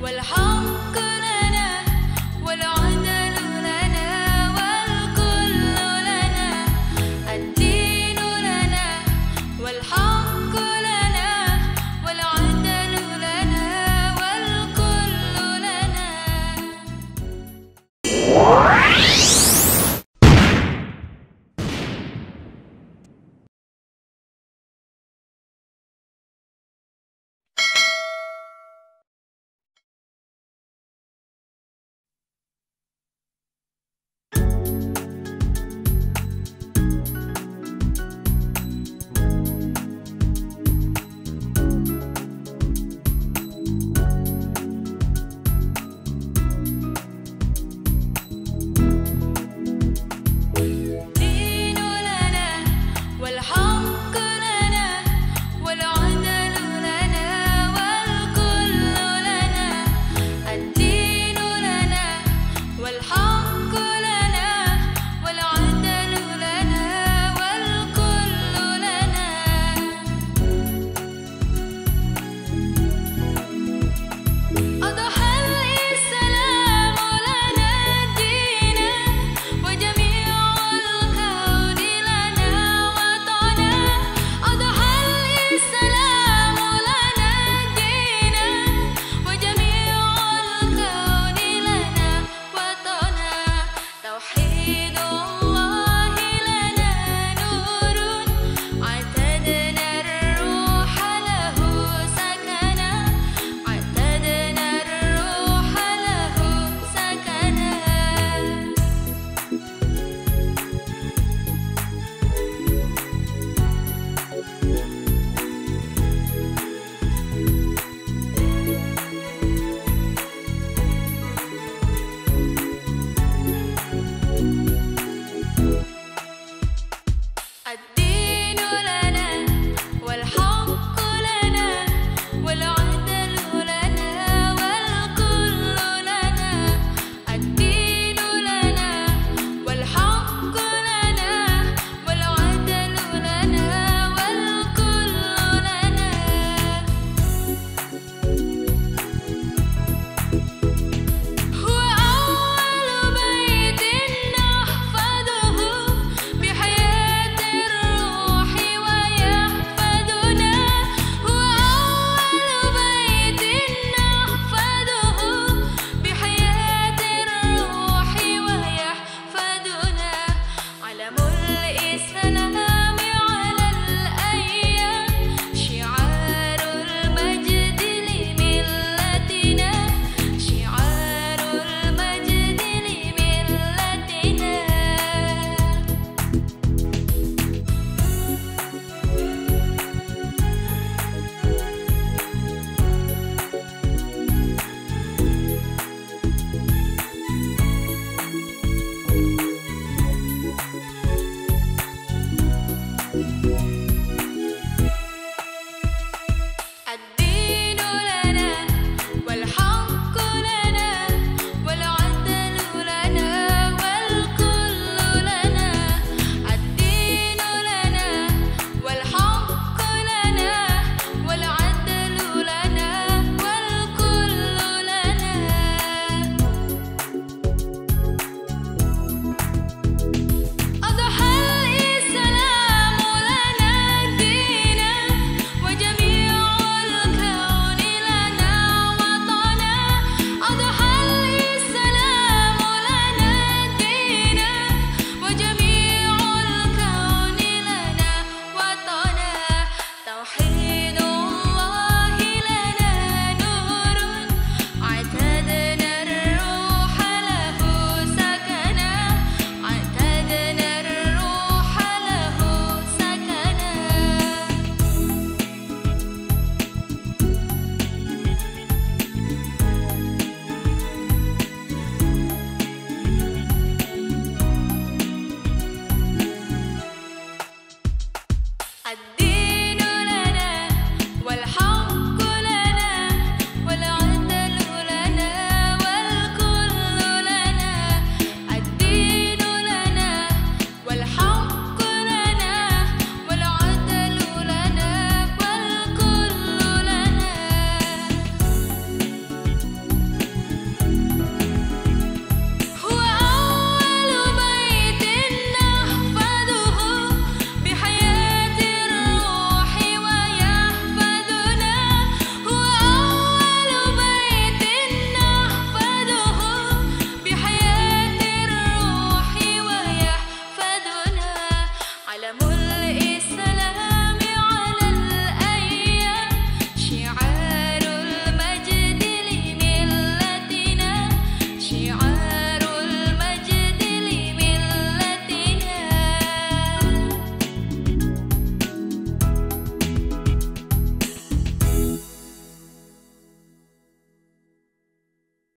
والحار know what Krishna